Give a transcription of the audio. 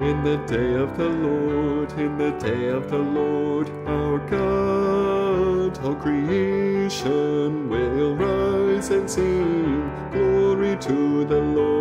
In the day of the Lord, in the day of the Lord, our God, all creation will rise and sing glory to the Lord.